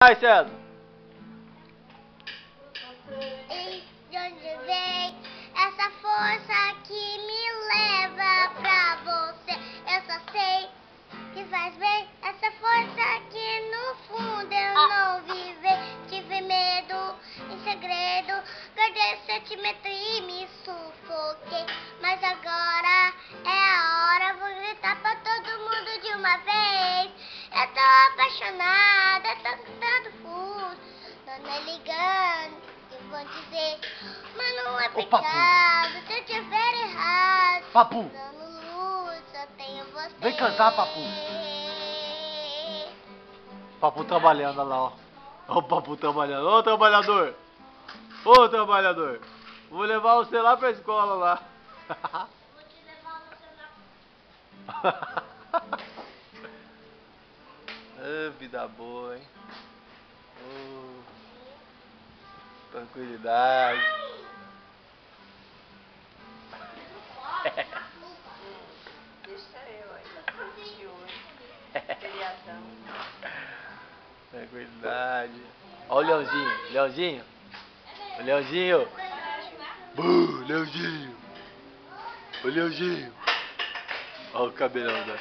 Vai, César. E de onde vem essa força que me leva pra você? Eu só sei que faz bem essa força que no fundo eu não vivi. Tive medo em segredo, guardei sentimento e me sufoquei. Mas agora é a hora, vou gritar pra todo mundo de uma vez. Eu tô apaixonada, ligando, eu vou dizer. Mas não é pecado se eu tiver errado. Papu. Dando luz, só tenho você. Vem cantar, papu. Papu trabalhando olha lá, ó. Ó o Papu trabalhando. Ô, trabalhador. Ô, trabalhador. Vou levar você lá pra escola lá. Vou te levar no celular. Ah, vida boa, hein? Tranquilidade. Deixa eu aí. De. Feriadão. Tranquilidade. Ó o Leãozinho. Leãozinho. O Leãozinho. Leãozinho. O Leãozinho. Ó o cabelão da.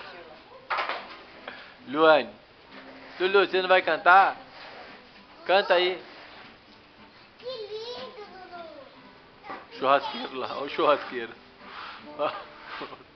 Luane. Lulu, você não vai cantar? Canta aí. Churrasqueiro lá. Ó o churrasqueiro.